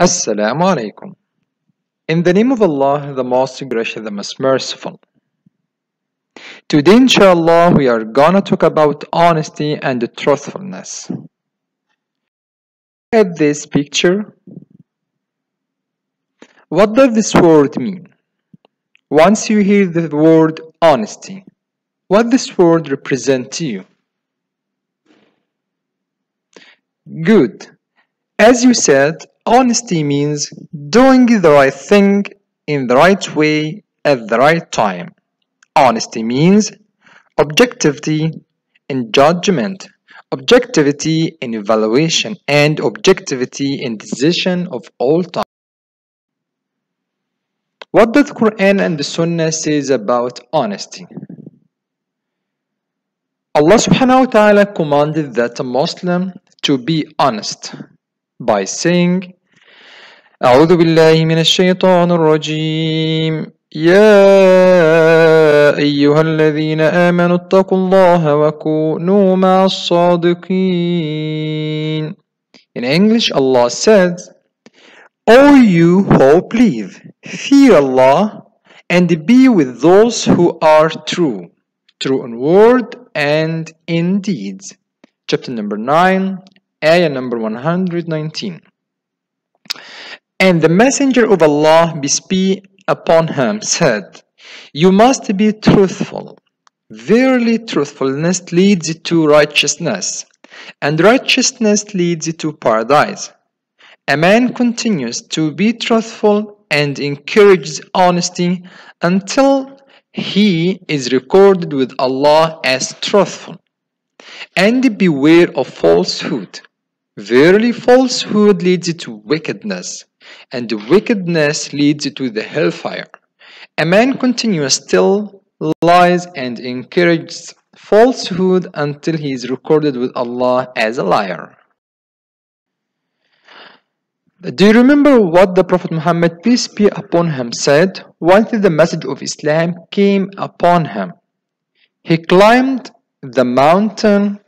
Assalamu alaikum. In the name of Allah, the most gracious, the most merciful. Today, inshallah, we are gonna talk about honesty and truthfulness. At this picture, what does this word mean? Once you hear the word honesty, what this word represent to you? Good. As you said, honesty means doing the right thing in the right way at the right time. Honesty means objectivity in judgment, objectivity in evaluation, and objectivity in decision of all time. What does Quran and the Sunnah says about honesty? Allah subhanahu wa ta'ala commanded that a Muslim to be honest by saying أعوذ بالله من الشيطان الرجيم يا أيها الذين آمنوا اتقوا الله وكونوا مع الصادقين In English Allah says O you who believe fear Allah and be with those who are true true in word and in deeds chapter number 9 ayah number 119 and the messenger of Allah peace be upon him said you must be truthful verily truthfulness leads to righteousness and righteousness leads to paradise a man continues to be truthful and encourages honesty until he is recorded with Allah as truthful. And beware of falsehood. Verily, falsehood leads to wickedness, and wickedness leads to the hellfire. A man continues still lies and encourages falsehood until he is recorded with Allah as a liar. Do you remember what the Prophet Muhammad, peace be upon him, said once the message of Islam came upon him? He climbed the mountain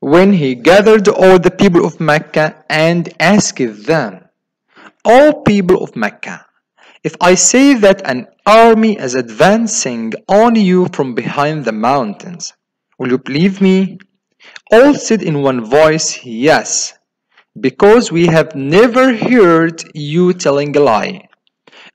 when he gathered all the people of Mecca and asked them, O people of Mecca, if I say that an army is advancing on you from behind the mountains, will you believe me? All said in one voice, Yes because we have never heard you telling a lie.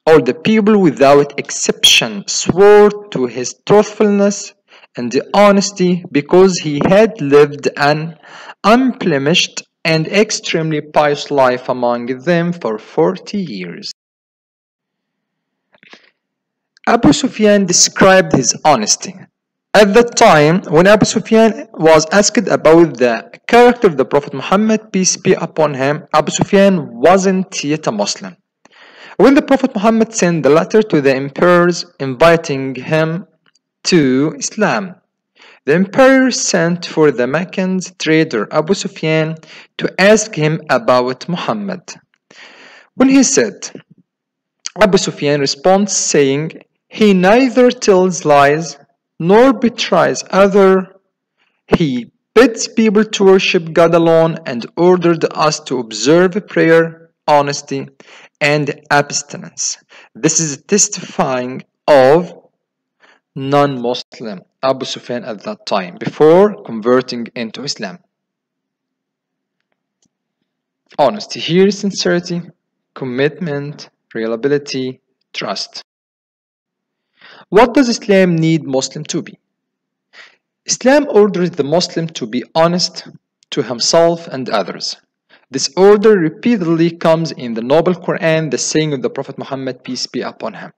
All the people without exception swore to his truthfulness and the honesty because he had lived an unblemished and extremely pious life among them for 40 years. Abu Sufyan described his honesty. At that time, when Abu Sufyan was asked about the character of the Prophet Muhammad, peace be upon him, Abu Sufyan wasn't yet a Muslim. When the Prophet Muhammad sent the letter to the emperors inviting him to Islam, the emperor sent for the Meccan trader Abu Sufyan to ask him about Muhammad. When he said, Abu Sufyan responds saying, he neither tells lies nor betrays other. He bids people to worship God alone and ordered us to observe prayer, honesty, and abstinence. This is testifying of non-Muslim Abu Sufyan at that time before converting into Islam. Honesty here is sincerity, commitment, reliability, trust. What does Islam need Muslim to be? Islam orders the Muslim to be honest to himself and others. This order repeatedly comes in the Noble Quran, the saying of the Prophet Muhammad, peace be upon him.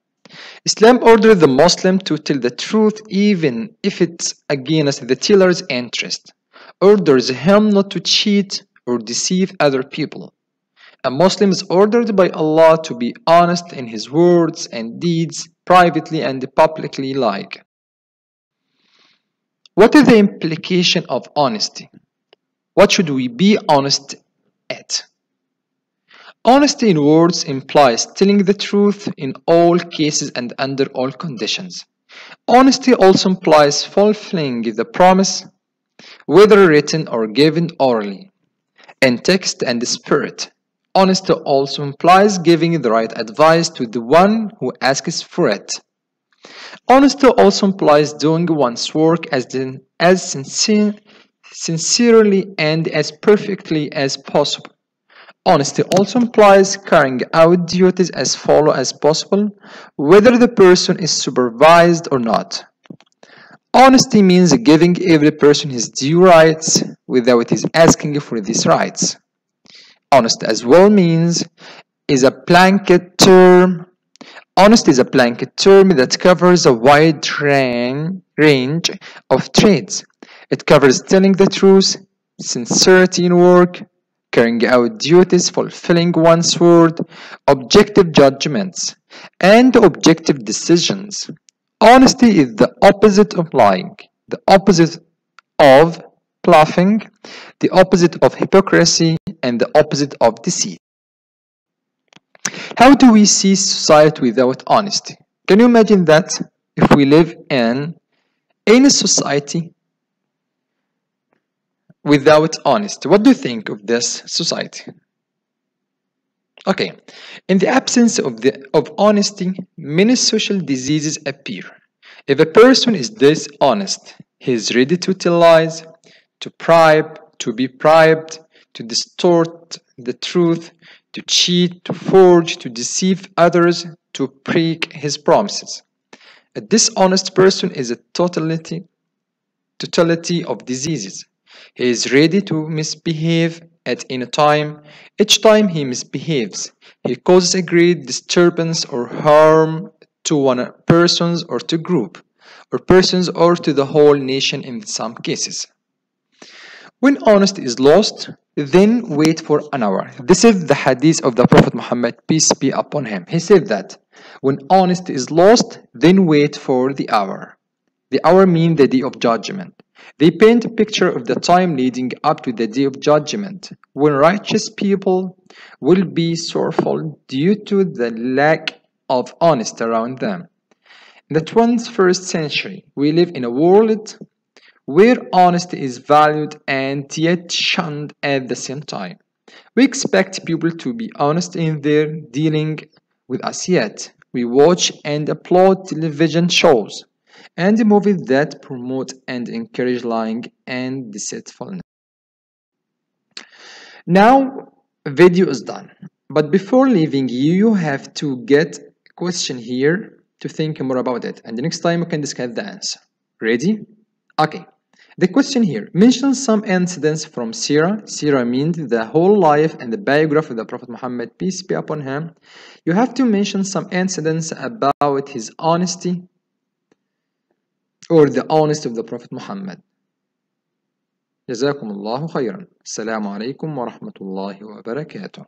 Islam orders the Muslim to tell the truth even if it's against the teller's interest, orders him not to cheat or deceive other people. A Muslim is ordered by Allah to be honest in his words and deeds, privately and publicly like. What is the implication of honesty? What should we be honest? Honesty in words implies telling the truth in all cases and under all conditions. Honesty also implies fulfilling the promise, whether written or given orally, in text and spirit. Honesty also implies giving the right advice to the one who asks for it. Honesty also implies doing one's work as, as sincere, sincerely and as perfectly as possible. Honesty also implies carrying out duties as follow as possible, whether the person is supervised or not. Honesty means giving every person his due rights without his asking for these rights. Honest as well means is a blanket term. Honest is a blanket term that covers a wide range of traits. It covers telling the truth, sincerity in work, carrying out duties, fulfilling one's word, objective judgments, and objective decisions. Honesty is the opposite of lying, the opposite of bluffing, the opposite of hypocrisy, and the opposite of deceit. How do we see society without honesty? Can you imagine that if we live in any society without honesty? What do you think of this society? Okay, in the absence of, the, of honesty, many social diseases appear. If a person is dishonest, he is ready to tell lies, to bribe, to be bribed, to distort the truth, to cheat, to forge, to deceive others, to break his promises. A dishonest person is a totality, totality of diseases. He is ready to misbehave at any time. Each time he misbehaves, he causes a great disturbance or harm to one persons or to group, or persons or to the whole nation in some cases. When honesty is lost, then wait for an hour. This is the hadith of the Prophet Muhammad, peace be upon him. He said that when honesty is lost, then wait for the hour. The hour means the day of judgment. They paint a picture of the time leading up to the day of judgment, when righteous people will be sorrowful due to the lack of honesty around them. In the 21st century, we live in a world where honesty is valued and yet shunned at the same time. We expect people to be honest in their dealing with us yet. We watch and applaud television shows and the movies that promote and encourage lying and deceitfulness. Now, video is done. But before leaving, you have to get a question here to think more about it. And the next time we can discuss the answer. Ready? Okay. The question here, mention some incidents from Sirah. Sirah means the whole life and the biography of the Prophet Muhammad, peace be upon him. You have to mention some incidents about his honesty or the honesty of the Prophet Muhammad. جزاكم الله خيرا السلام عليكم ورحمة الله وبركاته